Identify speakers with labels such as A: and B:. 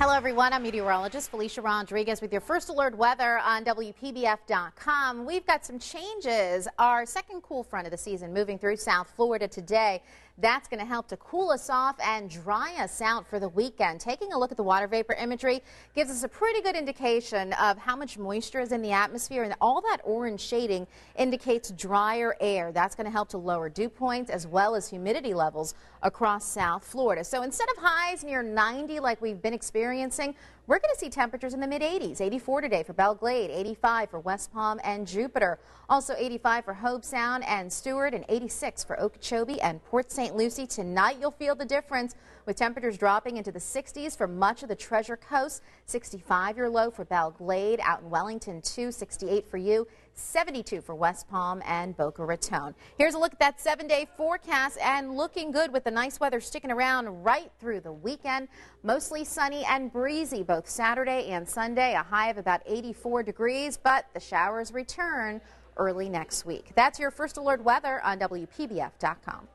A: Hello, everyone. I'm meteorologist Felicia Rodriguez with your first alert weather on WPBF.com. We've got some changes. Our second cool front of the season moving through South Florida today. That's going to help to cool us off and dry us out for the weekend. Taking a look at the water vapor imagery gives us a pretty good indication of how much moisture is in the atmosphere, and all that orange shading indicates drier air. That's going to help to lower dew points as well as humidity levels across South Florida. So instead of highs near 90 like we've been experiencing, we're going to see temperatures in the mid 80s. 84 today for Belle Glade, 85 for West Palm and Jupiter. Also 85 for Hobe Sound and Stuart, and 86 for Okeechobee and Port St. Lucie. Tonight you'll feel the difference with temperatures dropping into the 60s for much of the Treasure Coast. 65 your low for Belle Glade, out in Wellington, too. 68 for you. 72 for West Palm and Boca Raton. Here's a look at that seven day forecast and looking good with the nice weather sticking around right through the weekend. Mostly sunny and breezy both Saturday and Sunday, a high of about 84 degrees, but the showers return early next week. That's your first alert weather on WPBF.com.